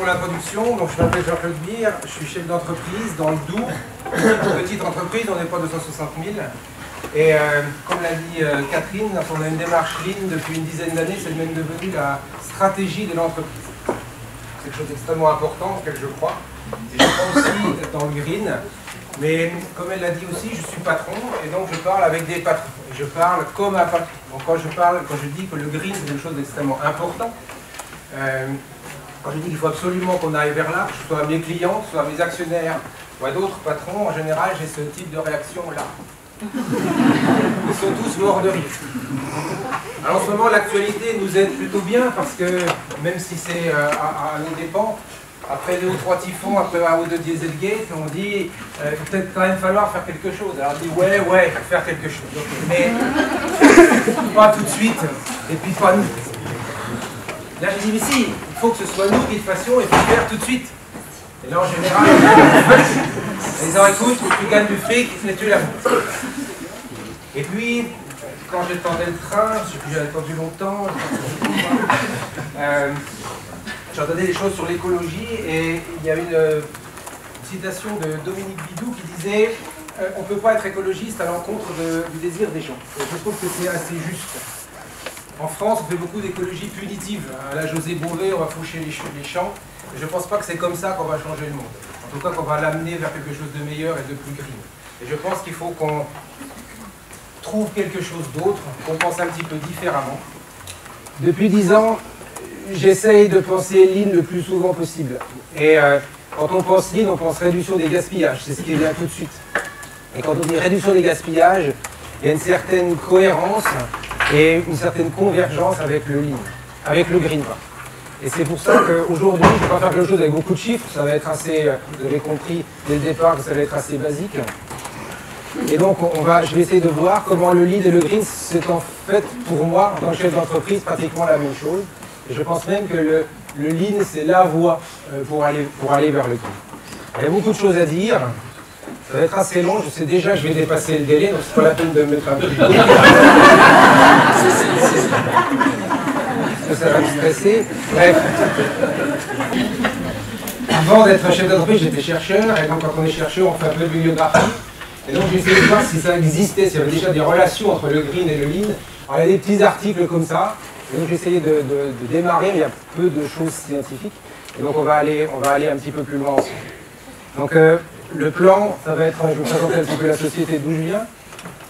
pour l'introduction. Donc, je m'appelle Jean-Claude Bire, je suis chef d'entreprise dans le Doubs. Petite entreprise, on n'est pas 260 000. Et euh, comme l'a dit euh, Catherine, on a une démarche Lean depuis une dizaine d'années, c'est même devenu la stratégie de l'entreprise. C'est quelque chose d'extrêmement important, auquel je crois. Et je crois aussi dans le green. Mais comme elle l'a dit aussi, je suis patron et donc je parle avec des patrons. Et je parle comme un patron. Donc quand je parle, quand je dis que le green c'est quelque chose d'extrêmement important, euh, quand je dis qu'il faut absolument qu'on aille vers là, que ce soit mes clients, que ce soit mes actionnaires ou à d'autres patrons, en général j'ai ce type de réaction là. Ils sont tous morts de rire. Alors en ce moment, l'actualité nous aide plutôt bien parce que même si c'est euh, à, nos dépens, après deux ou trois typhons, après un ou deux Dieselgate, on dit euh, peut-être quand même falloir faire quelque chose. Alors on dit ouais, ouais, faire quelque chose. mais pas tout de suite, et puis pas nous. Là j'ai dit mais si, il faut que ce soit nous qui le fassions et puis faire tout de suite. Et là en général, ils disant écoute, tu gagnes du fric, mais tu la Et puis, quand j'attendais le train, j'ai attendu longtemps, euh, j'entendais des choses sur l'écologie et il y a une, euh, citation de Dominique Bidou qui disait euh, on ne peut pas être écologiste à l'encontre du désir des gens. je trouve que c'est assez juste. En France, on fait beaucoup d'écologie punitive. À la José Bové, on va faucher les, les champs. Je ne pense pas que c'est comme ça qu'on va changer le monde. En tout cas, qu'on va l'amener vers quelque chose de meilleur et de plus green. Et je pense qu'il faut qu'on trouve quelque chose d'autre, qu'on pense un petit peu différemment. Depuis dix ans, j'essaye de penser lean le plus souvent possible. Et euh, quand on pense lean, on pense réduction des gaspillages, c'est ce qui vient tout de suite. Et quand on dit réduction des gaspillages, il y a une certaine cohérence et une certaine convergence avec le lean, avec le green. Et c'est pour ça qu'aujourd'hui, je ne vais pas faire quelque chose avec beaucoup de chiffres, ça va être assez, euh, vous avez compris dès le départ que ça va être assez basique. Et donc, on va, je vais essayer de voir comment le lead et le green, c'est en fait, pour moi, en tant que chef d'entreprise, pratiquement la même chose. Et je pense même que le, le c'est la voie euh, pour aller, pour aller vers le green. Il y a beaucoup de choses à dire. Ça va être assez long, je sais déjà que je vais dépasser le délai, donc c'est pas la peine de me mettre un peu ça va me stresser. Bref. Avant d'être chef d'entreprise, j'étais chercheur, et donc quand on est chercheur, on fait un peu de bibliographie. Et donc j'ai essayé de voir si ça existait, s'il y avait déjà des relations entre le green et le lean. Alors il y a des petits articles comme ça, et donc j'ai essayé de, démarrer, mais il y a peu de choses scientifiques. Et donc on va aller, on va aller un petit peu plus loin ensemble. Donc euh, le plan, ça va être, je vous présenter un petit peu la société d'où je viens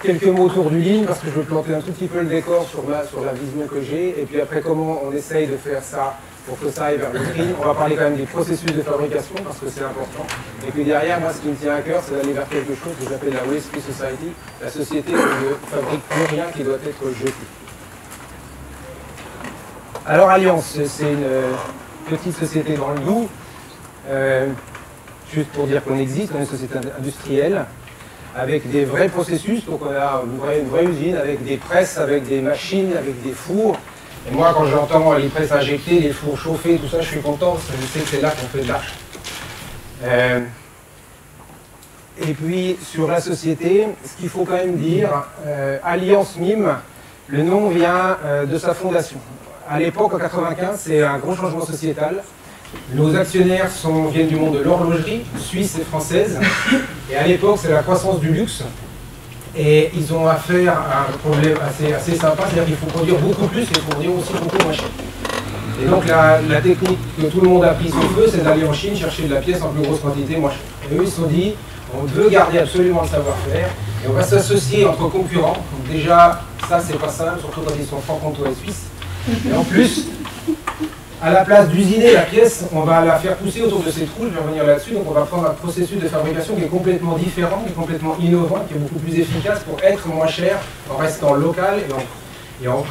quelques mots autour du lean parce que je veux planter un tout petit peu le décor sur la, sur vision que j'ai et puis après comment on essaye de faire ça pour que ça aille vers le green. On va parler quand même des processus de fabrication parce que c'est important. Et puis derrière, moi ce qui me tient à cœur, c'est d'aller vers quelque chose que j'appelle la Waste Society, la société où ne fabrique plus rien qui doit être jeté. Alors Alliance, c'est une petite société dans le Doubs. Euh, juste pour dire qu'on existe, on est une société industrielle avec des vrais processus. Donc on a une vraie, usine avec des presses, avec des machines, avec des fours. Et moi, quand j'entends les presses injectées, les fours chauffés, tout ça, je suis content parce que je sais que c'est là qu'on fait de l'argent. Euh, et puis, sur la société, ce qu'il faut quand même dire, euh, Alliance MIM, le nom vient euh, de sa fondation. À l'époque, en 95, c'est un gros changement sociétal. Nos actionnaires sont, viennent du monde de l'horlogerie, suisse et française. Et à l'époque, c'est la croissance du luxe. Et ils ont affaire à un problème assez, assez sympa, c'est-à-dire qu'il faut produire beaucoup plus et produire aussi beaucoup moins cher. Et donc la, technique que tout le monde a pris sous feu, c'est d'aller en Chine chercher de la pièce en plus grosse quantité, moins cher. Et eux, ils se sont dit, on veut garder absolument le savoir-faire, et on va s'associer entre concurrents. Donc déjà, ça, c'est pas simple, surtout quand ils sont francs-comtois et suisses. Et en plus, à la place d'usiner la pièce, on va la faire pousser autour de ces trous, je vais revenir là-dessus, donc on va prendre un processus de fabrication qui est complètement différent, qui est complètement innovant, qui est beaucoup plus efficace pour être moins cher en restant local et en,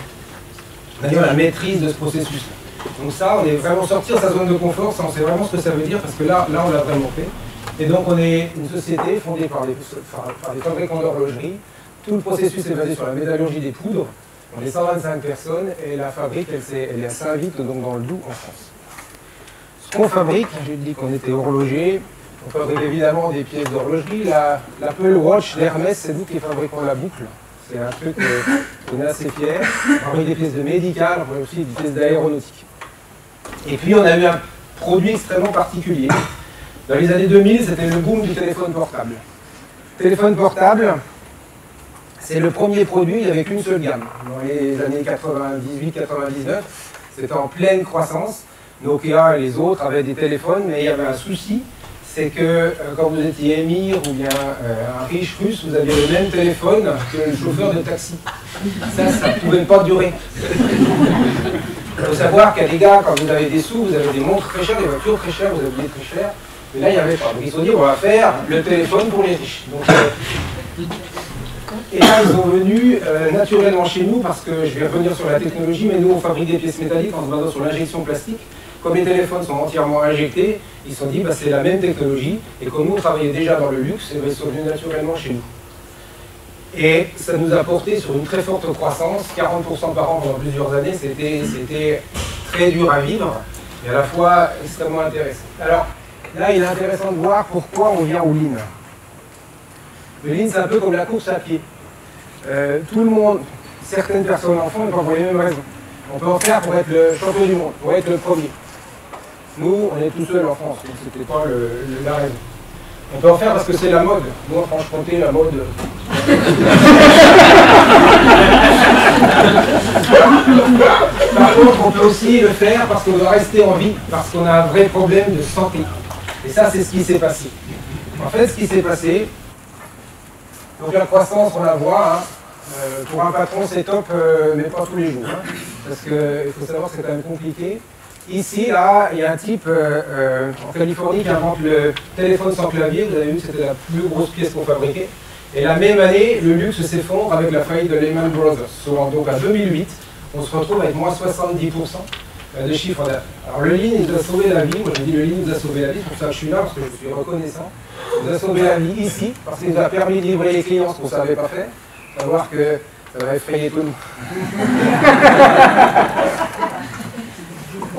ayant la maîtrise de ce processus. Donc ça, on est vraiment sorti de sa zone de confort, ça on sait vraiment ce que ça veut dire, parce que là, là on l'a vraiment fait. Et donc on est une société fondée par des fabricants d'horlogerie. Tout le processus est basé sur la métallurgie des poudres. On est 125 personnes et la fabrique, elle, est à Saint-Vite, donc dans le Doubs, en France. Ce qu'on fabrique, j'ai dit qu'on était horloger, on fabrique évidemment des pièces d'horlogerie. L'Apple Watch d'Hermès, c'est nous qui fabriquons la boucle. C'est un truc qu'on est assez fiers. On fabrique des pièces de médical, on aussi des pièces d'aéronautique. Et puis on a eu un produit extrêmement particulier. Dans les années 2000, c'était le boom du téléphone portable. Téléphone portable, c'est le premier produit avec une seule gamme. Dans les années 98-99, c'était en pleine croissance. Nokia et les autres avaient des téléphones, mais il y avait un souci, c'est que euh, quand vous étiez émir ou bien euh, un riche russe, vous aviez le même téléphone que le chauffeur de taxi. Ça, ça ne pouvait pas durer. Il faut savoir a des gars, quand vous avez des sous, vous avez des montres très chères, des voitures très chères, vous avez des très chères. Mais là, il n'y avait pas. Ils se sont dit, on va faire le téléphone pour les riches. Euh, et là, ils sont venus euh, naturellement chez nous, parce que je vais revenir sur la technologie, mais nous, on fabrique des pièces métalliques en se basant sur l'injection plastique. Comme les téléphones sont entièrement injectés, ils se sont dit, bah, c'est la même technologie. Et comme nous, on travaillait déjà dans le luxe, eh ben, ils sont venus naturellement chez nous. Et ça nous a porté sur une très forte croissance, 40% par an pendant plusieurs années, c'était très dur à vivre, mais à la fois extrêmement intéressant. Alors, là, il est intéressant de voir pourquoi on vient au Lean. Le Lean, c'est un peu comme la course à pied. Euh, tout le monde, certaines personnes en font, mais pas pour les mêmes raisons. On peut en faire pour être le champion du monde, pour être le premier. Nous, on est tout seul en France, donc c'était pas le, la raison. On peut en faire parce que c'est la mode. Moi, Franche-Comté, la mode. Par contre, on peut aussi le faire parce qu'on doit rester en vie, parce qu'on a un vrai problème de santé. Et ça, c'est ce qui s'est passé. En fait, ce qui s'est passé, donc la croissance, on la voit. Hein. Euh, pour un patron, c'est top, euh, mais pas tous les jours. Hein. parce qu'il faut savoir que c'est quand même compliqué. Ici, là, il y a un type euh, en Californie qui invente le téléphone sans clavier. Vous avez vu, c'était la plus grosse pièce qu'on fabriquait. Et la même année, le luxe s'effondre avec la faillite de Lehman Brothers. Donc en 2008, on se retrouve avec moins 70% euh, de chiffre. Alors le Lean, il nous a sauvé la vie. Moi, je dis le Lean nous a sauvé la vie. Pour ça je suis là, parce que je suis reconnaissant. Il nous a sauvé la vie ici, parce qu'il nous a permis de livrer les clients, ce qu'on ne savait pas faire. Savoir que ça va effrayer tout le monde.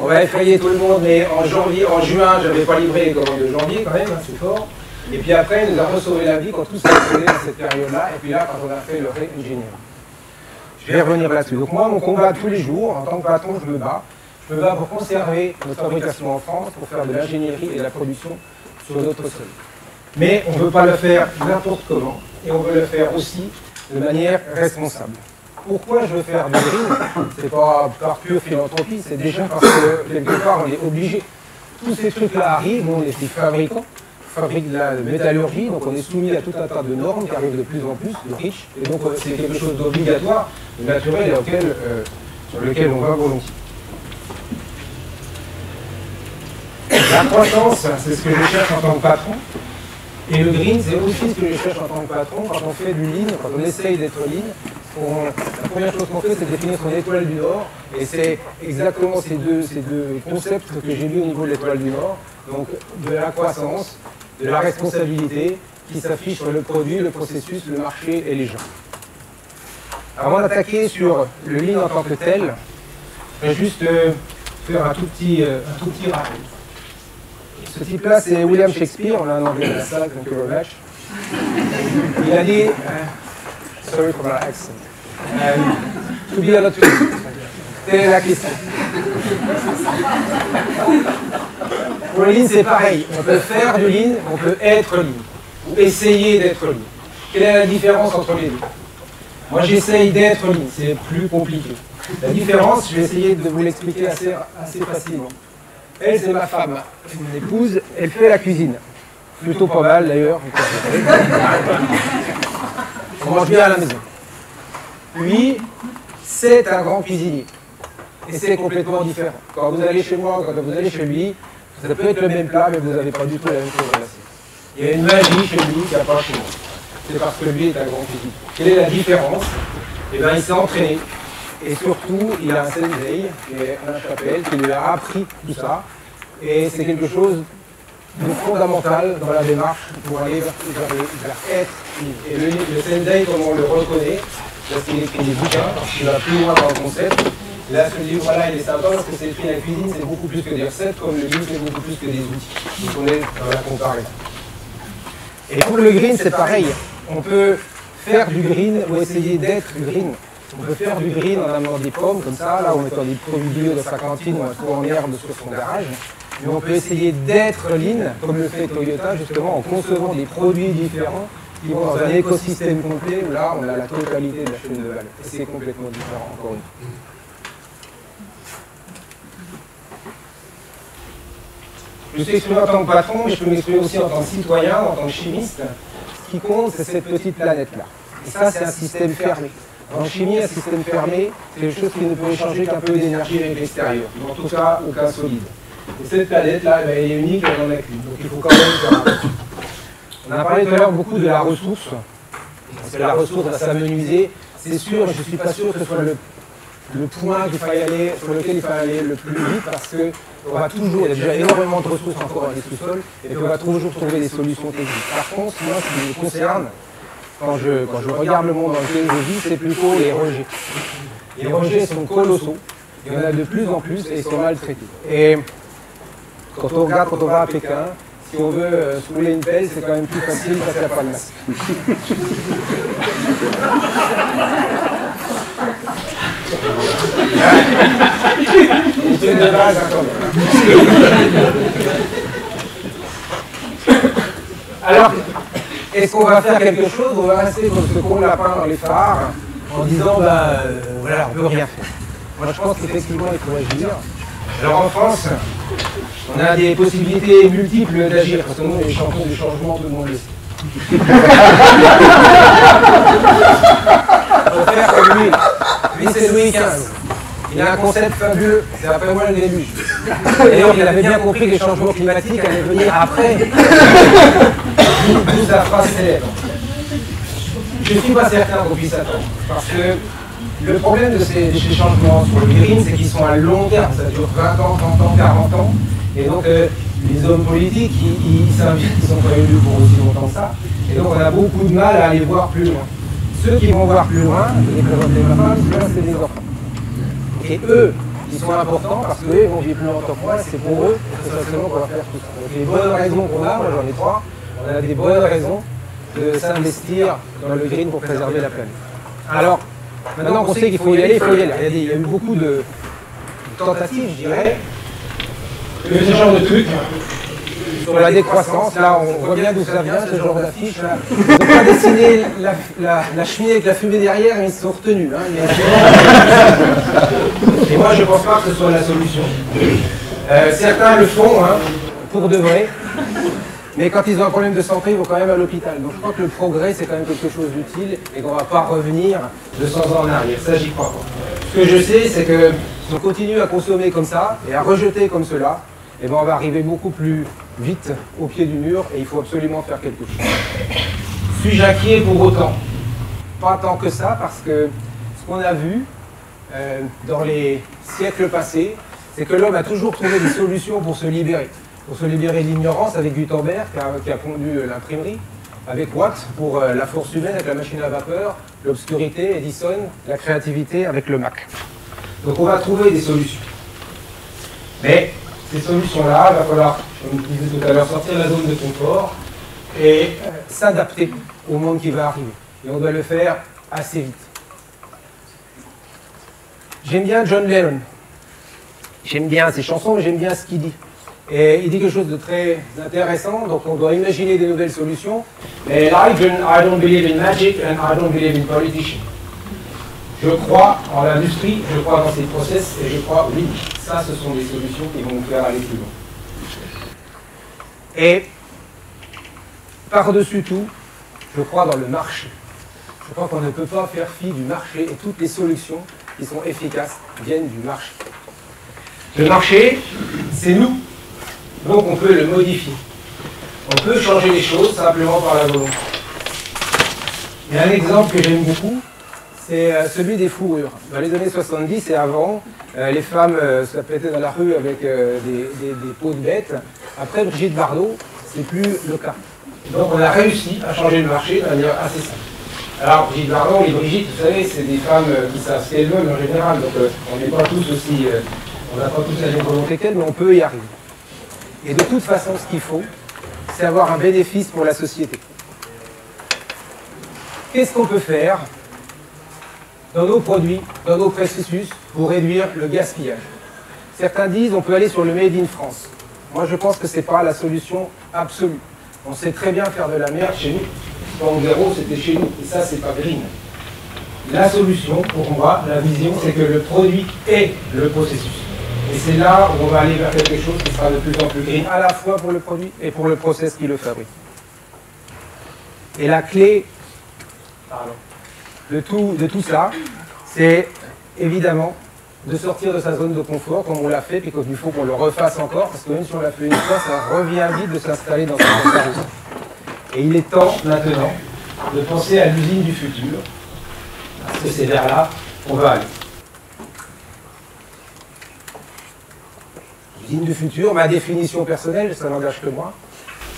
On va effrayer tout le monde, mais en janvier, en juin, je n'avais pas livré les commandes de janvier quand même, hein, c'est fort. Et puis après, il nous a ressauvé la vie quand tout s'est passé à cette période-là, et puis là, quand on a fait le ré-engineering. Je vais revenir là-dessus. Donc moi, mon combat tous les jours, en tant que patron, je me bats. Bats pour conserver notre fabrication en France, pour faire de l'ingénierie et de la production sur notre sol. Mais on ne veut pas le faire n'importe comment, et on veut le faire aussi de manière responsable. Pourquoi je veux faire du green C'est pas par pure philanthropie, c'est déjà parce que quelque part on est obligé. Tous ces trucs-là arrivent, nous on est des fabricants, on fabrique de la métallurgie, donc on est soumis à tout un tas de normes qui arrivent de plus en plus, de riches, et donc euh, c'est quelque chose d'obligatoire, de naturel et auquel, euh, sur lequel on va volontiers. La croissance, c'est ce que je cherche en tant que patron. Et le green, c'est aussi ce que je cherche en tant que patron. Quand on fait du lean, quand on essaye d'être lean, la première chose qu'on fait, c'est définir son étoile du Nord. Et c'est exactement ces deux, concepts que j'ai vus au niveau de l'étoile du Nord. Donc de la croissance, de la responsabilité qui s'affiche sur le produit, le processus, le marché et les gens. Avant d'attaquer sur le lean en tant que tel, je vais juste euh, faire un tout petit, euh, un tout petit rappel. Ce type-là, c'est William Shakespeare, on a un anglais dans la salle, donc you very Il a dit, euh, sorry for my accent, um, to be not to be. C'est la question. Pour le lean, c'est pareil. On peut faire du lean, on peut être lean, ou essayer d'être lean. Quelle est la différence entre les deux? Moi, j'essaye d'être lean, c'est plus compliqué. La différence, je vais essayer de vous l'expliquer assez, assez facilement. Elle, c'est ma femme, mon épouse. Elle fait la cuisine. Plutôt pas mal d'ailleurs. On mange bien à la maison. Lui, c'est un grand cuisinier. Et c'est complètement différent. Quand vous allez chez moi, quand vous allez chez lui, ça peut être le même plat, mais vous n'avez pas du tout la même chose à. Il y a une magie chez lui qu'il n'y a pas chez moi. C'est parce que lui est un grand cuisinier. Quelle est la différence? Eh bien, il s'est entraîné. Et surtout, il a un sensei, qui est un chapelle, qui lui a appris tout ça. Et c'est quelque chose de fondamental dans la démarche pour aller vers, être. Et le, le comme on le reconnaît, parce qu'il écrit des bouquins, parce qu'il va plus loin dans le concept. Là, ce livre-là, il est sympa parce que c'est écrit la cuisine, c'est beaucoup plus que des recettes, comme le livre, c'est beaucoup plus que des outils. Donc on est dans la comparaison. Et pour le green, c'est pareil. On peut faire du green ou essayer d'être green. On peut faire du green en amenant des pommes comme ça, là, en mettant des produits bio de sa cantine ou un en herbe sur son garage. mais on peut essayer d'être lean, comme le fait Toyota, justement, en concevant des produits différents qui vont dans un écosystème complet où là, on a la totalité de la chaîne de valeur. Et c'est complètement différent, encore une fois. Je suis exprimé en tant que patron, mais je peux m'exprimer aussi en tant que citoyen, en tant que chimiste. Ce qui compte, c'est cette petite planète-là. Et ça, c'est un système fermé. En chimie, un système fermé, c'est quelque chose qui ne peut échanger qu'un peu d'énergie avec l'extérieur. En tout cas, aucun solide. Et cette planète-là, elle est unique, elle n'en a qu'une. Donc il faut quand même faire. On a parlé tout à l'heure beaucoup de la ressource. Que la ressource va s'amenuiser. C'est sûr, je ne suis pas sûr que ce soit le, le point qu'il aller, sur lequel il faille aller le plus vite, parce qu'on va toujours, il y a déjà énormément de ressources encore dans les sous-sols, et qu'on va toujours trouver des solutions techniques. Par contre, moi, ce qui me concerne, quand je, quand je regarde le monde dans lequel je vis, c'est plutôt les rejets. Les rejets sont colossaux, il y en a de plus en plus et ils sont maltraités. Et quand on regarde, quand on va à Pékin, si on veut euh, soulever une pelle, c'est quand même plus facile parce qu'il n'y a pas de masque. Alors, est-ce qu'on va faire quelque chose on va rester comme ce qu'on lapin dans les phares en disant bah euh, voilà, on peut rien faire Moi je pense qu'effectivement il faut agir. Alors en France, on a des possibilités multiples d'agir, parce que nous les champions du changement, tout le monde le sait. on peut faire comme lui. Lui c'est Louis XV. Il a un concept fabuleux, c'est après moi le déluge. D'ailleurs, il avait bien compris que les changements climatiques allaient venir après. Je ne suis pas certain qu'on puisse attendre. Parce que le problème de ces, changements sur le green, c'est qu'ils sont à long terme. Ça dure 20 ans, 30 ans, 40 ans. Et donc, euh, les hommes politiques, ils, s'invitent, ils sont pas élus pour aussi longtemps que ça. Et donc, on a beaucoup de mal à aller voir plus loin. Ceux qui vont voir plus loin, je femme, là, c'est des enfants. Et eux, ils sont importants parce qu'eux vont vivre plus longtemps que moi, c'est pour eux, essentiellement qu'on va faire tout ça. Donc les bonnes raisons qu'on a, moi j'en ai trois, on a des bonnes raisons de s'investir dans le green pour préserver la planète. Alors, maintenant qu'on sait qu'il faut y aller, il faut y aller. Il y a, eu beaucoup de, tentatives, je dirais, de ce genre de trucs. Sur la décroissance, là on voit bien d'où ça vient, ce genre d'affiche. Ils n'ont pas dessiné la, la- la cheminée avec la fumée derrière, mais ils se sont retenus. hein. Et moi je ne pense pas que ce soit la solution. Euh, certains le font, hein, pour de vrai. Mais quand ils ont un problème de santé, ils vont quand même à l'hôpital. Donc je crois que le progrès, c'est quand même quelque chose d'utile et qu'on ne va pas revenir de 100 ans en arrière. Ça, j'y crois pas. Ce que je sais, c'est que si on continue à consommer comme ça et à rejeter comme cela, eh ben, on va arriver beaucoup plus vite au pied du mur et il faut absolument faire quelque chose. Suis-je inquiet pour autant? Pas tant que ça, parce que ce qu'on a vu euh, dans les siècles passés, c'est que l'homme a toujours trouvé des solutions pour se libérer. Pour se libérer de l'ignorance avec Gutenberg qui a, qui a pondu euh, l'imprimerie, avec Watt pour euh, la force humaine avec la machine à vapeur, l'obscurité, Edison, la créativité avec le Mac. Donc on va trouver des solutions. Mais ces solutions-là, il va falloir, comme je disais tout à l'heure, sortir de la zone de confort et euh, s'adapter au monde qui va arriver. Et on doit le faire assez vite. J'aime bien John Lennon. J'aime bien ses chansons, j'aime bien ce qu'il dit. Et il dit quelque chose de très intéressant, donc on doit imaginer des nouvelles solutions. Et like, I don't believe in magic and I don't believe in politicians. Je crois en l'industrie, je crois dans ses process et je crois, oui, ça ce sont des solutions qui vont nous faire aller plus loin. Et par-dessus tout, je crois dans le marché. Je crois qu'on ne peut pas faire fi du marché et toutes les solutions qui sont efficaces viennent du marché. Le marché, c'est nous. Donc on peut le modifier. On peut changer les choses simplement par la volonté. Il y a un exemple que j'aime beaucoup, c'est euh, celui des fourrures. Dans les années 70 et avant, euh, les femmes euh, se pétaient dans la rue avec des, peaux de bêtes. Après Brigitte Bardot, c'est plus le cas. Donc on a réussi à changer le marché de manière assez simple. Alors Brigitte Bardot et Brigitte, vous savez, c'est des femmes qui savent ce qu'elles veulent en général, donc on n'est pas tous aussi, on n'a pas tous la même volonté qu'elles, mais on peut y arriver. Et de toute façon, ce qu'il faut, c'est avoir un bénéfice pour la société. Qu'est-ce qu'on peut faire dans nos produits, dans nos processus, pour réduire le gaspillage? Certains disent on peut aller sur le Made in France. Moi, je pense que ce n'est pas la solution absolue. On sait très bien faire de la merde chez nous. Zéro, c'était chez nous. Et ça, c'est pas green. La solution, pour moi, la vision, c'est que le produit est le processus. Et c'est là où on va aller vers quelque chose qui sera de plus en plus green, à la fois pour le produit et pour le process qui le fabrique. Et la clé de, tout, de tout ça, c'est évidemment de sortir de sa zone de confort, comme on l'a fait, puis qu'il faut qu'on le refasse encore, parce que même si on l'a fait une fois, ça revient vite de s'installer dans sa zone. Et il est temps maintenant de penser à l'usine du futur, parce que c'est vers là qu'on va aller. L'usine du futur, ma définition personnelle, ça n'engage que moi,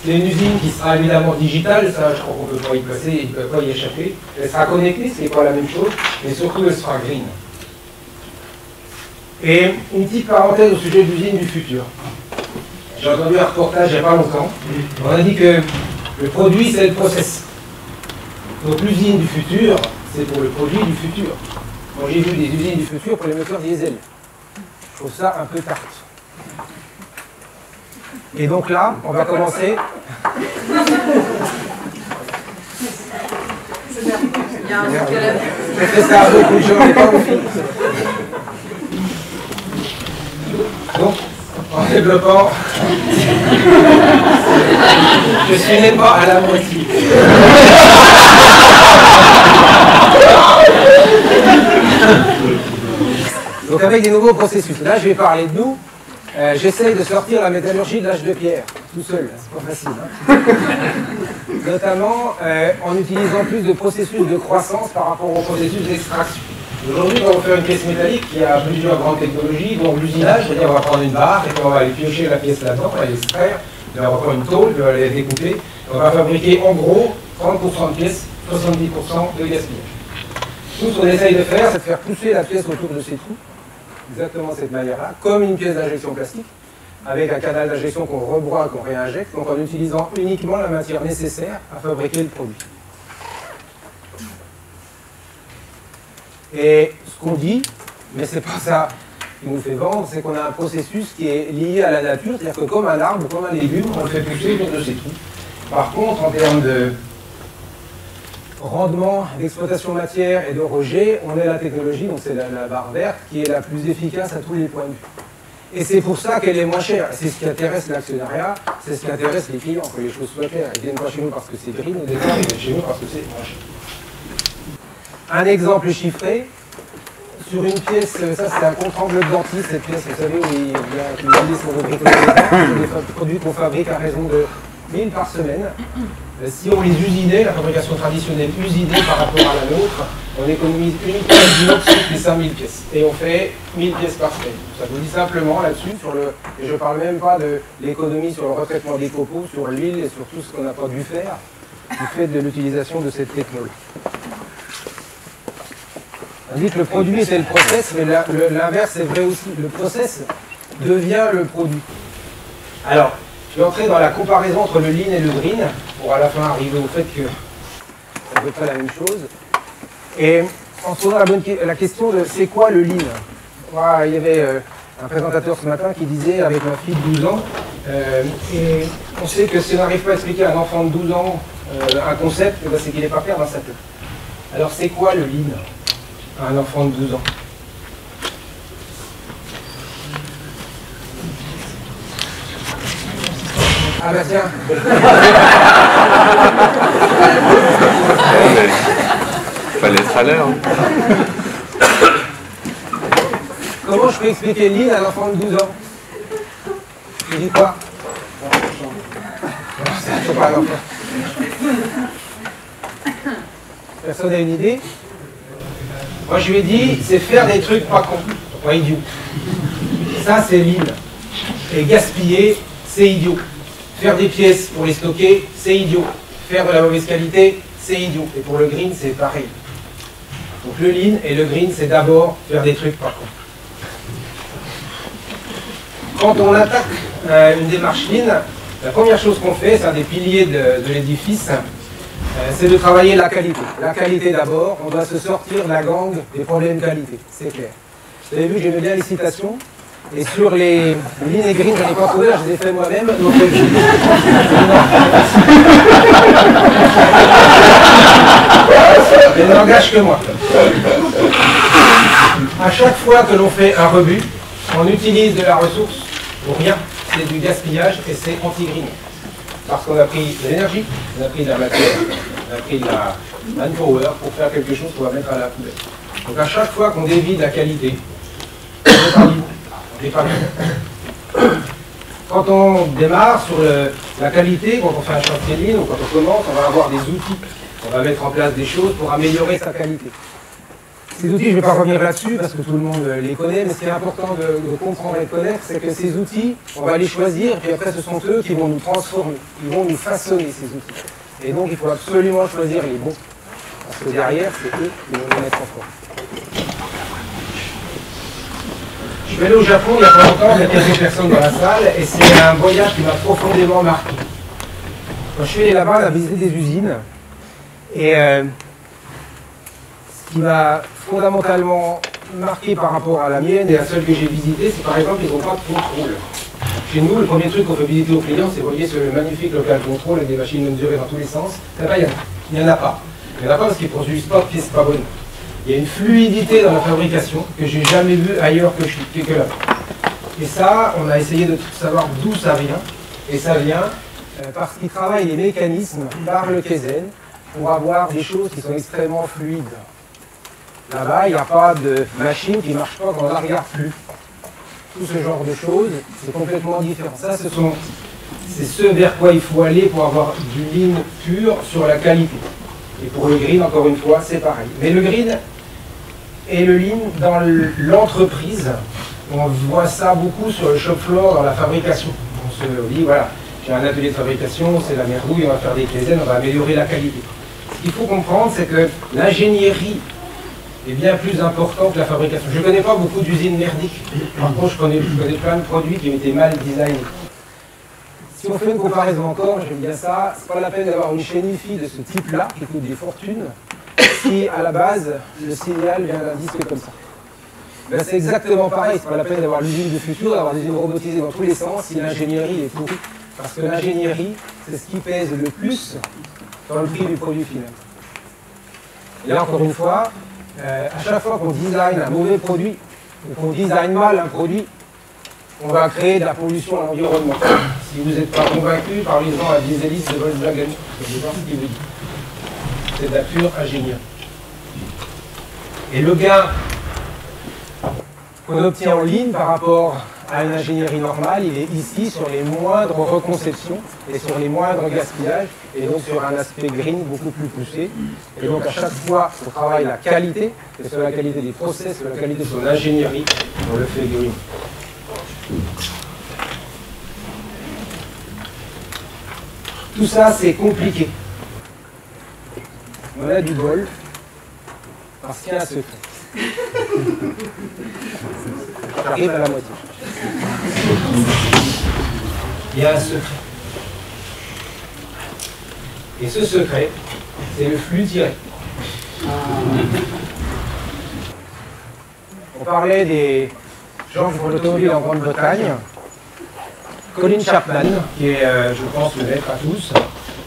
c'est une usine qui sera évidemment digitale, ça je crois qu'on ne peut pas y passer, il ne peut pas y échapper. Elle sera connectée, ce n'est pas la même chose, mais surtout elle sera green. Et une petite parenthèse au sujet de l'usine du futur. J'ai entendu un reportage il n'y a pas longtemps. On a dit que le produit, c'est le process. Donc l'usine du futur, c'est pour le produit du futur. Moi, j'ai vu des usines du futur pour les moteurs diesel. Je trouve ça un peu tarte. Et donc là, on va commencer. J'ai fait ça à beaucoup de gens, mais pas aux filles. Donc, en développant, je suis même pas à la moitié. Donc avec des nouveaux processus. Là, je vais parler de nous. Euh, j'essaye de sortir la métallurgie de l'âge de pierre, tout seul, c'est pas facile. Hein. Notamment euh, en utilisant plus de processus de croissance par rapport au processus d'extraction. Aujourd'hui, quand on fait une pièce métallique, il y a plusieurs grandes technologies, donc l'usinage, c'est-à-dire on va prendre une barre et puis on va aller piocher la pièce là-dedans, on va l'extraire, on va prendre une tôle, on va les découper, on va fabriquer en gros 30% de pièces, 70% de gaspillage. Tout ce qu'on essaye de faire, c'est de faire pousser la pièce autour de ces trous, exactement de cette manière-là, comme une pièce d'injection plastique, avec un canal d'injection qu'on rebroie, qu'on réinjecte, donc en utilisant uniquement la matière nécessaire à fabriquer le produit. Et ce qu'on dit, mais c'est pas ça qui nous fait vendre, c'est qu'on a un processus qui est lié à la nature, c'est-à-dire que comme un arbre, comme un légume, on le fait pousser autour de ses trous. Par contre, en termes de rendement, d'exploitation matière et de rejet, on est la technologie, donc c'est la, barre verte, qui est la plus efficace à tous les points de vue. Et c'est pour ça qu'elle est moins chère. C'est ce qui intéresse l'actionnariat, c'est ce qui intéresse les clients, que les choses soient claires. Ils viennent pas chez nous parce que c'est green, ils viennent chez nous parce que c'est moins cher. Un exemple chiffré, sur une pièce, ça c'est un contre-angle de dentiste, cette pièce, vous savez, où il y a son des produits qu'on fabrique à raison de 1000 par semaine. Euh, si on les usinait, la fabrication traditionnelle usinée par rapport à la nôtre, on économise uniquement du sur les 5000 pièces. Et on fait 1000 pièces par semaine. Ça vous dit simplement là-dessus, sur le, et je ne parle même pas de l'économie sur le retraitement des copeaux, sur l'huile et sur tout ce qu'on n'a pas dû faire du fait de l'utilisation de cette technologie. On dit que le produit était le process, mais l'inverse est vrai aussi. Le process devient le produit. Alors, je vais entrer dans la comparaison entre le lean et le green, pour à la fin arriver au fait que ça ne veut pas la même chose. Et en se posant la, question de c'est quoi le lean? Il y avait euh, un présentateur ce matin qui disait avec ma fille de 12 ans, euh, et on sait que si on n'arrive pas à expliquer à un enfant de 12 ans euh, un concept, eh ben, c'est qu'il n'est pas clair dans sa. Alors c'est quoi le lean un enfant de 12 ans? Ah bah tiens Fallait être à l'heure. Comment je peux expliquer l'île à un enfant de 12 ans? Je dis quoi? Personne n'a une idée? Moi, je lui ai dit, c'est faire des trucs pas cons, pas idiots. Ça, c'est l'île. Et gaspiller, c'est idiot. Faire des pièces pour les stocker, c'est idiot. Faire de la mauvaise qualité, c'est idiot. Et pour le green, c'est pareil. Donc le lean et le green, c'est d'abord faire des trucs pas cons. Quand on attaque euh, une démarche lean, la première chose qu'on fait, c'est un des piliers de l'édifice, euh, c'est de travailler la qualité. La qualité d'abord, on doit se sortir de la gang des problèmes de qualité, c'est clair. Vous avez vu, j'aime bien les citations. Et sur les lignes green, je n'ai pas trouvé, je les ai fait moi-même. Donc, je n'engage que moi. À chaque fois que l'on fait un rebut, on utilise de la ressource pour rien. C'est du gaspillage et c'est anti-green. Parce qu'on a pris de l'énergie, on a pris de la matière, on a pris de la manpower pour faire quelque chose qu'on va mettre à la poubelle. Donc à chaque fois qu'on dévie de la qualité, on Quand on démarre sur la qualité, quand on fait un chantier ligne ou quand on commence, on va avoir des outils. On va mettre en place des choses pour améliorer sa qualité. Ces outils, je ne vais pas revenir là-dessus parce que tout le monde les connaît, mais ce qui est important de, comprendre et de connaître, c'est que ces outils, on va les choisir, puis après ce sont eux qui vont nous transformer, qui vont nous façonner ces outils. Et donc il faut absolument choisir les bons, parce que derrière, c'est eux qui vont nous mettre en forme. Je suis allé au Japon il y a pas longtemps, il y a quelques personnes dans la salle, et c'est un voyage qui m'a profondément marqué. Quand je suis allé là-bas, on a visité des usines, et euh, ce qui m'a fondamentalement marqué par rapport à la mienne et à celle que j'ai visitée, c'est par exemple qu'ils n'ont pas de contrôle. Chez nous, le premier truc qu'on fait visiter aux clients, c'est voyez ce magnifique local contrôle avec des machines mesurées dans tous les sens. Ben, il n'y en a pas. Il n'y en a pas parce qu'ils produisent pas de pièces pas bonnes. Il y a une fluidité dans la fabrication que j'ai jamais vue ailleurs que, que là. Et ça, on a essayé de savoir d'où ça vient. Et ça vient euh, parce qu'ils travaillent les mécanismes par le Kaizen pour avoir des choses qui sont extrêmement fluides. Là-bas, il n'y a pas de machine qui ne marche pas quand on la regarde plus. Tout ce genre de choses, c'est complètement différent. Ça, ce sont, c'est ce vers quoi il faut aller pour avoir du lean pur sur la qualité. Et pour le green, encore une fois, c'est pareil. Mais le green et le lean dans l'entreprise, on voit ça beaucoup sur le shop floor, dans la fabrication. On se dit, voilà, j'ai un atelier de fabrication, c'est la merdouille, on va faire des clézènes, on va améliorer la qualité qu'il faut comprendre, c'est que l'ingénierie est bien plus importante que la fabrication. Je ne connais pas beaucoup d'usines merdiques. Par contre, je connais, plein de produits qui ont été mal designés. Si on fait une comparaison encore, j'aime bien ça, c'est pas la peine d'avoir une chaîne IFI de ce type-là, qui coûte des fortunes, si à la base, le signal vient d'un disque comme ça. Ben, c'est exactement pareil, c'est pas la peine d'avoir l'usine du futur, d'avoir des usines robotisées dans tous les sens si l'ingénierie est pourrie. Parce que l'ingénierie, c'est ce qui pèse le plus dans le prix du produit final. Et là, encore une fois, euh, à chaque fois qu'on design un mauvais produit, ou qu'on design mal un produit, on va créer de la pollution à l'environnement. Si vous n'êtes pas convaincu, parlez-en à des élites de Volkswagen. C'est de la pure ingénierie. Et le gain qu'on obtient en ligne par rapport à une ingénierie normale, il est ici sur les moindres reconceptions et sur les moindres gaspillages, et donc sur un aspect green beaucoup plus poussé. Et donc à chaque fois qu'on travaille la qualité, c'est sur la qualité des process, sur la qualité de l'ingénierie, on le fait green. Tout ça, c'est compliqué. On a du bol, parce qu'il y a un secret. J'arrive à la moitié. Il y a un secret. Et ce secret, c'est le flux tiré. On parlait des gens qui font l'automobile en Grande-Bretagne. Colin Chapman, qui est, euh, je pense, le maître à tous,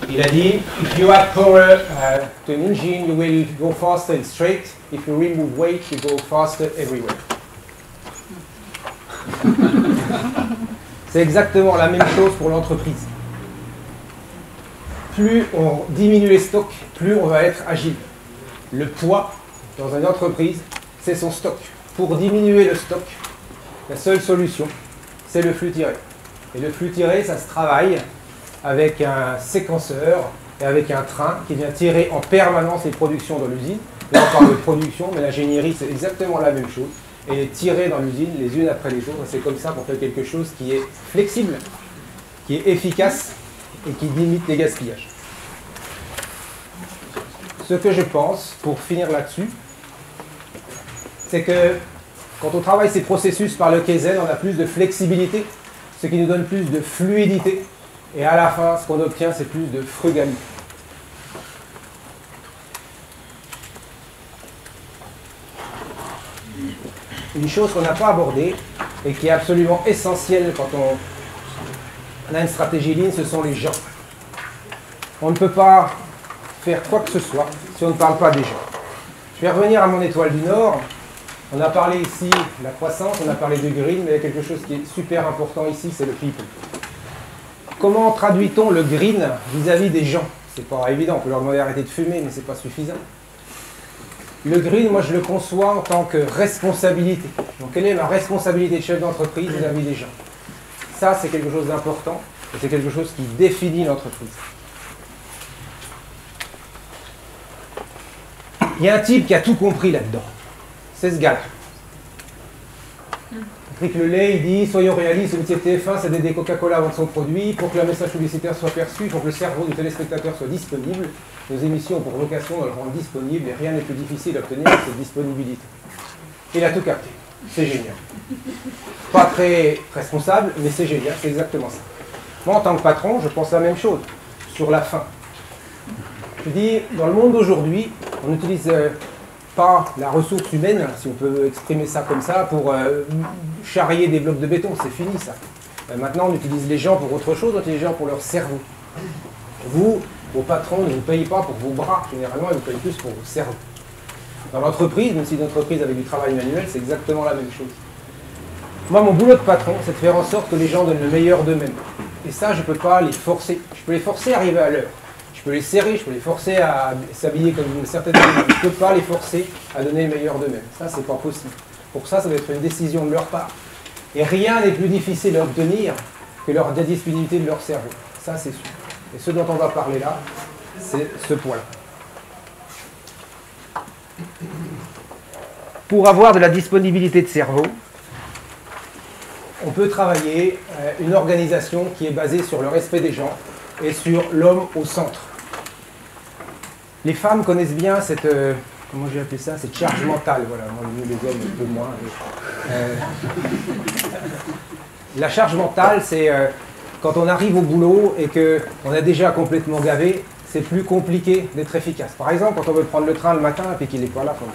il a dit If you add power uh, to an engine, you will go faster and straight. If you remove weight, you go faster everywhere. C'est exactement la même chose pour l'entreprise. Plus on diminue les stocks, plus on va être agile. Le poids dans une entreprise, c'est son stock. Pour diminuer le stock, la seule solution, c'est le flux tiré. Et le flux tiré, ça se travaille avec un séquenceur et avec un train qui vient tirer en permanence les productions dans l'usine. Là, on parle de production, mais l'ingénierie, c'est exactement la même chose et tirer dans l'usine les unes après les autres. C'est comme ça qu'on fait quelque chose qui est flexible, qui est efficace et qui limite les gaspillages. Ce que je pense, pour finir là-dessus, c'est que quand on travaille ces processus par le Kaizen, on a plus de flexibilité, ce qui nous donne plus de fluidité. Et à la fin, ce qu'on obtient, c'est plus de frugalité. Une chose qu'on n'a pas abordée, et qui est absolument essentiel quand on a une stratégie ligne, ce sont les gens. On ne peut pas faire quoi que ce soit si on ne parle pas des gens. Je vais revenir à mon étoile du Nord. On a parlé ici de la croissance, on a parlé de green, mais il y a quelque chose qui est super important ici, c'est le people. Comment traduit-on le green vis-à-vis des gens? C'est pas évident, on peut leur demander d'arrêter de fumer, mais c'est pas suffisant. Le green, moi je le conçois en tant que responsabilité. Donc quelle est ma responsabilité de chef d'entreprise vis-à-vis des gens? Ça, c'est quelque chose d'important et c'est quelque chose qui définit l'entreprise. Il y a un type qui a tout compris là-dedans. C'est ce gars-là. Patrick Lelay, il dit Soyons réalistes, le métier de TF1, c'est d'aider Coca-Cola à vendre son produit pour que le message publicitaire soit perçu, pour que le cerveau du téléspectateur soit disponible. Nos émissions pour vocation de le rendre disponible et rien n'est plus difficile à obtenir que cette disponibilité. Il a tout capté. C'est génial. Pas très responsable, mais c'est génial, c'est exactement ça. Moi, en tant que patron, je pense la même chose sur la fin. Je dis, dans le monde d'aujourd'hui, on n'utilise euh, pas la ressource humaine, si on peut exprimer ça comme ça, pour euh, charrier des blocs de béton. C'est fini ça. Euh, maintenant, on utilise les gens pour autre chose, on utilise les gens pour leur cerveau. Vous, vos patrons ne vous payez pas pour vos bras, généralement, ils vous payent plus pour vos cerveaux. Dans l'entreprise, même si une entreprise avec du travail manuel, c'est exactement la même chose. Moi, mon boulot de patron, c'est de faire en sorte que les gens donnent le meilleur d'eux-mêmes. Et ça, je ne peux pas les forcer. Je peux les forcer à arriver à l'heure peux les serrer, je peux les forcer à s'habiller comme une certaine. Je ne peux pas les forcer à donner le meilleur d'eux-mêmes. Ça, c'est pas possible. Pour ça, ça doit être une décision de leur part. Et rien n'est plus difficile à obtenir que leur disponibilité de leur cerveau. Ça, c'est sûr. Et ce dont on va parler là, c'est ce point-là. Pour avoir de la disponibilité de cerveau, on peut travailler euh, une organisation qui est basée sur le respect des gens et sur l'homme au centre les femmes connaissent bien cette, euh, comment j'ai appelé ça, cette charge mentale. Voilà, les hommes un peu moins. Euh, la charge mentale, c'est euh, quand on arrive au boulot et qu'on a déjà complètement gavé, c'est plus compliqué d'être efficace. Par exemple, quand on veut prendre le train le matin et qu'il n'est pas là, faut...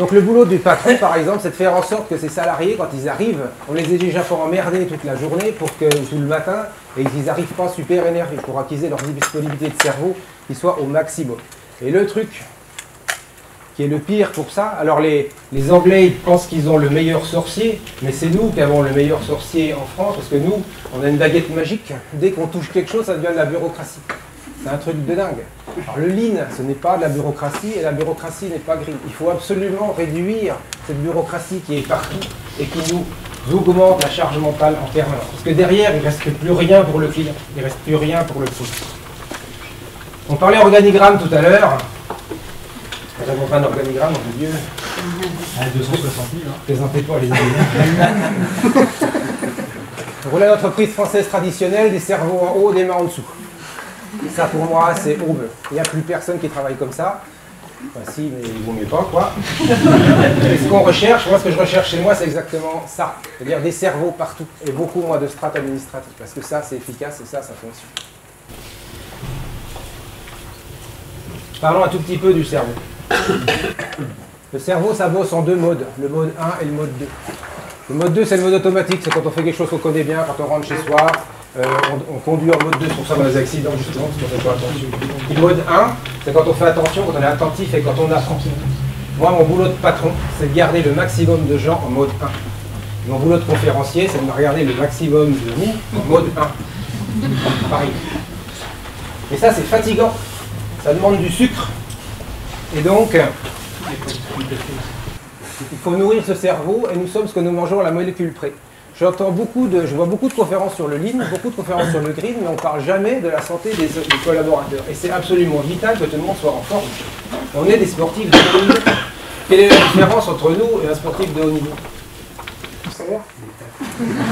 Donc le boulot du patron, par exemple, c'est de faire en sorte que ses salariés, quand ils arrivent, on les ait déjà pas emmerdés toute la journée pour que tout le matin, et qu'ils n'arrivent pas super énervés pour acquiser leur disponibilité de cerveau qui soit au maximum. Et le truc qui est le pire pour ça, alors les, les Anglais pensent qu'ils ont le meilleur sorcier, mais c'est nous qui avons le meilleur sorcier en France, parce que nous, on a une baguette magique. Dès qu'on touche quelque chose, ça devient de la bureaucratie. C'est un truc de dingue. Alors le lean, ce n'est pas de la bureaucratie et la bureaucratie n'est pas green. Il faut absolument réduire cette bureaucratie qui est partout et qui nous augmente la charge mentale en permanence. Parce que derrière, il ne reste plus rien pour le client. Il ne reste plus rien pour le produit. On parlait organigramme tout à l'heure. Nous avons un organigramme, mon Dieu. 260 000. Hein. Présentez pas les amis. Voilà l'entreprise française traditionnelle, des cerveaux en haut, des mains en dessous. Ça, pour moi, c'est over. Il n'y a plus personne qui travaille comme ça. Enfin, si, mais il vaut mieux pas, quoi. Et ce qu'on recherche, moi, ce que je recherche chez moi, c'est exactement ça. C'est-à-dire des cerveaux partout. Et beaucoup moins de strates administratives. Parce que ça, c'est efficace et ça, ça fonctionne. Parlons un tout petit peu du cerveau. Le cerveau, ça bosse en deux modes, le mode 1 et le mode 2. Le mode 2, c'est le mode automatique, c'est quand on fait quelque chose qu'on connaît bien, quand on rentre chez soi, euh, on, conduit en mode 2, pour ça dans les accidents justement, parce qu'on fait pas attention. Le mode 1, c'est quand on fait attention, quand on est attentif et quand on apprend. Moi, mon boulot de patron, c'est de garder le maximum de gens en mode 1. Mon boulot de conférencier, c'est de regarder le maximum de vous en mode 1. Pareil. Et ça, c'est fatigant. Ça demande du sucre. Et donc, il faut nourrir ce cerveau et nous sommes ce que nous mangeons à la molécule près. J'entends beaucoup de, je vois beaucoup de conférences sur le lean, beaucoup de conférences sur le green, mais on ne parle jamais de la santé des, collaborateurs. Et c'est absolument vital que tout le monde soit en forme. On est des sportifs de haut niveau. Quelle est la différence entre nous et un sportif de haut niveau?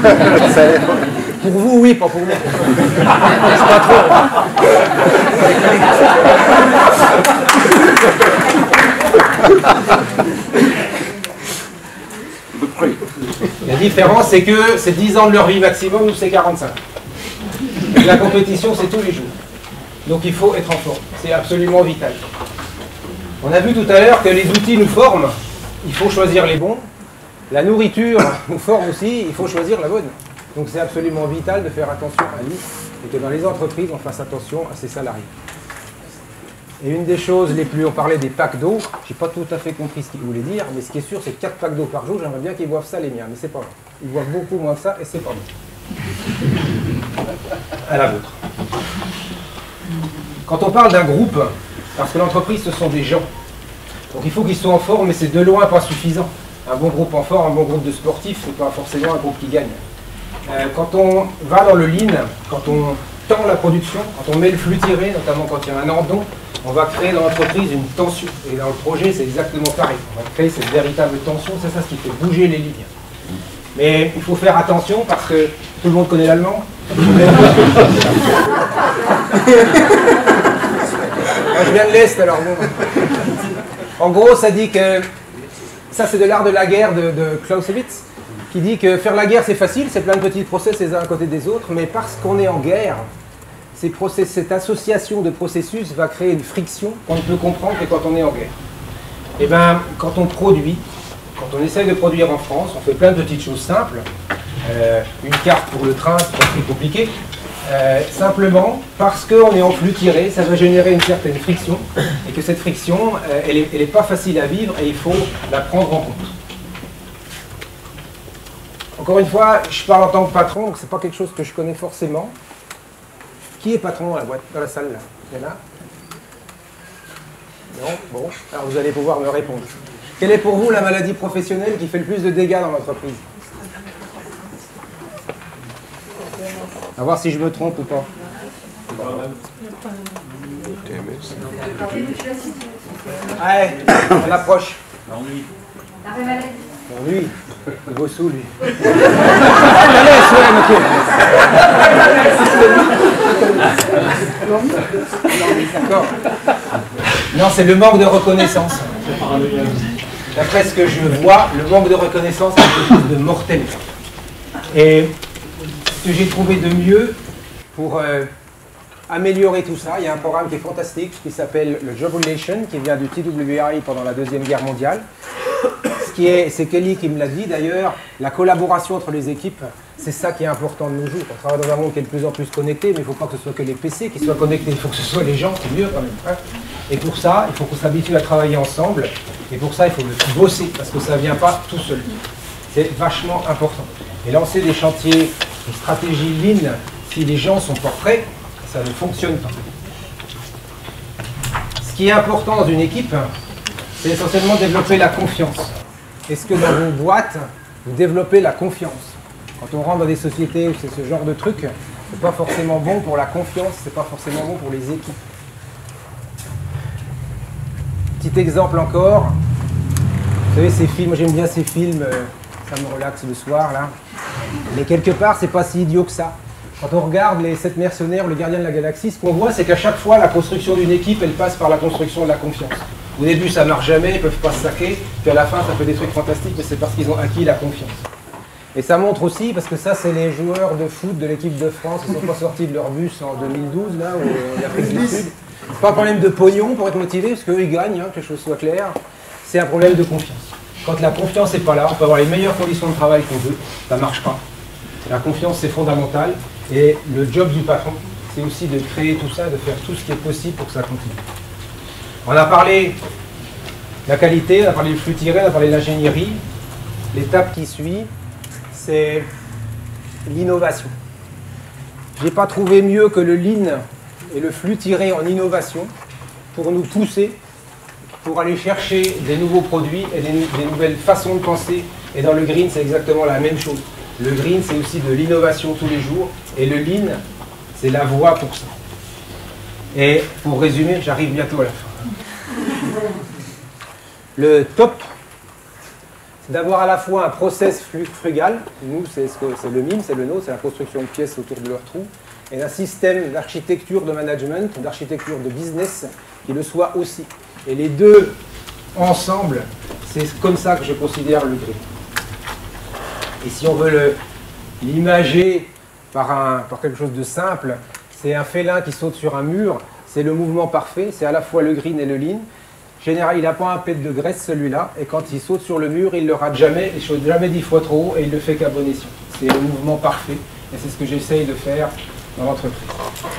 Salaire Salaire. Pour vous, oui, pas pour moi. C'est pas trop. La différence, c'est que c'est 10 ans de leur vie maximum, nous c'est 45. la compétition, c'est tous les jours. Donc il faut être en forme. C'est absolument vital. On a vu tout à l'heure que les outils nous forment, il faut choisir les bons. La nourriture nous forme aussi, il faut choisir la bonne. Donc c'est absolument vital de faire attention à lui et que dans les entreprises, on fasse attention à ses salariés. Et une des choses les plus, on parlait des packs d'eau, j'ai pas tout à fait compris ce qu'il voulait dire, mais ce qui est sûr, c'est 4 packs d'eau par jour, j'aimerais bien qu'ils boivent ça les miens, mais c'est pas vrai. Ils boivent beaucoup moins que ça et c'est pas bon. À la vôtre. Quand on parle d'un groupe, parce que l'entreprise, ce sont des gens, donc il faut qu'ils soient en forme, mais c'est de loin pas suffisant. Un bon groupe en forme, un bon groupe de sportifs, c'est pas forcément un groupe qui gagne. Euh, quand on va dans le lean, quand on la production, quand on met le flux tiré, notamment quand il y a un ordon, on va créer dans l'entreprise une tension. Et dans le projet, c'est exactement pareil. On va créer cette véritable tension, c'est ça ce qui fait bouger les lignes. Mais il faut faire attention parce que tout le monde connaît l'allemand. Je viens de l'Est, alors bon. En gros, ça dit que ça, c'est de l'art de la guerre de, de Clausewitz, qui dit que faire la guerre, c'est facile, c'est plein de petits process les uns à côté des autres, mais parce qu'on est en guerre, cette association de processus va créer une friction qu'on ne peut comprendre que quand on est en guerre. Et eh bien, quand on produit, quand on essaye de produire en France, on fait plein de petites choses simples. Euh, une carte pour le train, c'est pas très compliqué. Euh, simplement parce qu'on est en flux tiré, ça va générer une certaine friction et que cette friction, euh, elle n'est pas facile à vivre et il faut la prendre en compte. Encore une fois, je parle en tant que patron, donc c'est pas quelque chose que je connais forcément. Qui est patron dans la boîte, dans la salle là Il y en a Non Bon, alors vous allez pouvoir me répondre. Quelle est pour vous la maladie professionnelle qui fait le plus de dégâts dans l'entreprise? À voir si je me trompe ou pas. Allez, on approche. L'ennui. L'ennui. Vaut sous lui. D'accord. Non, c'est le manque de reconnaissance. D'après ce que je vois, le manque de reconnaissance est quelque chose de mortel. Et ce que j'ai trouvé de mieux pour euh, améliorer tout ça, il y a un programme qui est fantastique qui s'appelle le Job Relation, qui vient du TWI pendant la Deuxième Guerre mondiale. Ce qui est, c'est Kelly qui me l'a dit d'ailleurs, la collaboration entre les équipes, c'est ça qui est important de nos jours. On travaille dans un monde qui est de plus en plus connecté, mais il ne faut pas que ce soit que les PC qui soient connectés, il faut que ce soit les gens, c'est mieux quand même. Hein. Et pour ça, il faut qu'on s'habitue à travailler ensemble. Et pour ça, il faut bosser, parce que ça ne vient pas tout seul. C'est vachement important. Et lancer des chantiers, une stratégie lean, si les gens sont pas prêts, ça ne fonctionne pas. Ce qui est important dans une équipe, c'est essentiellement développer la confiance. Est-ce que dans vos boîtes, vous développez la confiance? Quand on rentre dans des sociétés où c'est ce genre de truc, c'est pas forcément bon pour la confiance, c'est pas forcément bon pour les équipes. Petit exemple encore. Vous savez, ces films, j'aime bien ces films, euh, ça me relaxe le soir là. Mais quelque part, c'est pas si idiot que ça. Quand on regarde les sept mercenaires, le gardien de la galaxie, ce qu'on voit, c'est qu'à chaque fois, la construction d'une équipe, elle passe par la construction de la confiance. Au début, ça marche jamais, ils peuvent pas se saquer, puis à la fin, ça fait des trucs fantastiques, mais c'est parce qu'ils ont acquis la confiance. Et ça montre aussi, parce que ça, c'est les joueurs de foot de l'équipe de France qui sont pas sortis de leur bus en 2012, là, où l'Afrique du Sud. C'est pas un problème de pognon pour être motivé, parce qu'eux, ils gagnent, hein, que les choses soient claires. C'est un problème de confiance. Quand la confiance n'est pas là, on peut avoir les meilleures conditions de travail qu'on veut, ça ne marche pas. La confiance, c'est fondamental. Et le job du patron, c'est aussi de créer tout ça, de faire tout ce qui est possible pour que ça continue. On a parlé de la qualité, on a parlé du flux tiré, on a parlé de l'ingénierie. L'étape qui suit, c'est l'innovation. Je n'ai pas trouvé mieux que le lean et le flux tiré en innovation pour nous pousser, pour aller chercher des nouveaux produits et des, nouvelles façons de penser. Et dans le green, c'est exactement la même chose. Le green, c'est aussi de l'innovation tous les jours. Et le lean, c'est la voie pour ça. Et pour résumer, j'arrive bientôt à la fin. Le top, d'avoir à la fois un process frugal. Nous, c'est le mime, c'est le nôtre, c'est la construction de pièces autour de leur trou et un système d'architecture de management, d'architecture de business qui le soit aussi. Et les deux ensemble, c'est comme ça que je considère le green. Et si on veut l'imager par, par quelque chose de simple, c'est un félin qui saute sur un mur, c'est le mouvement parfait, c'est à la fois le green et le lean. Général, il n'a pas un pet de graisse celui-là, et quand il saute sur le mur, il ne le rate jamais, il saute jamais dix fois trop haut, et il le fait qu'à bon escient. C'est le mouvement parfait, et c'est ce que j'essaye de faire dans l'entreprise.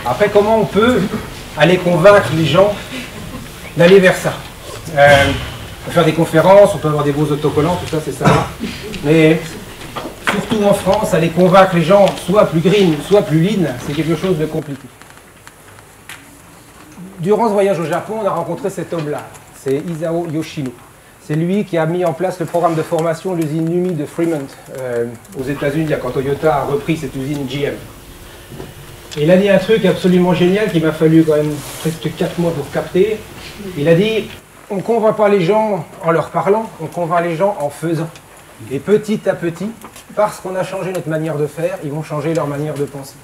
Après, comment on peut aller convaincre les gens d'aller vers ça? Euh, On peut faire des conférences, on peut avoir des beaux autocollants, tout ça c'est ça. Mais surtout en France, aller convaincre les gens, soit plus green, soit plus lean, c'est quelque chose de compliqué. Durant ce voyage au Japon, on a rencontré cet homme-là, c'est Isao Yoshino. C'est lui qui a mis en place le programme de formation l'usine Numi de Fremont euh, aux États-Unis, quand Toyota a repris cette usine GM. Il a dit un truc absolument génial qui m'a fallu quand même presque 4 mois pour capter. Il a dit on ne convainc pas les gens en leur parlant, on convainc les gens en faisant. Et petit à petit, parce qu'on a changé notre manière de faire, ils vont changer leur manière de penser.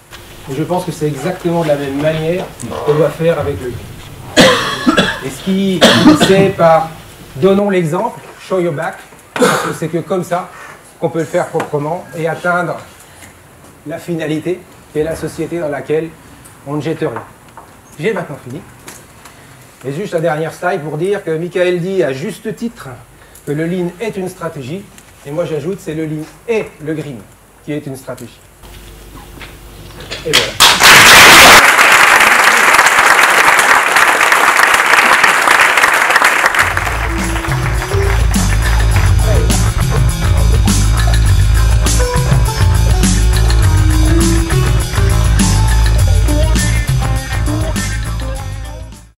Et je pense que c'est exactement de la même manière qu'on doit faire avec le Et ce qui c'est par donnons l'exemple, show your back, parce que c'est que comme ça qu'on peut le faire proprement et atteindre la finalité qui est la société dans laquelle on ne jette rien. J'ai maintenant fini. Et juste la dernière slide pour dire que Michael dit à juste titre que le lean est une stratégie. Et moi j'ajoute c'est le lean et le green qui est une stratégie. Et voilà.